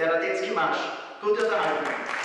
der Radetzky Marsch. Gute Unterhaltung.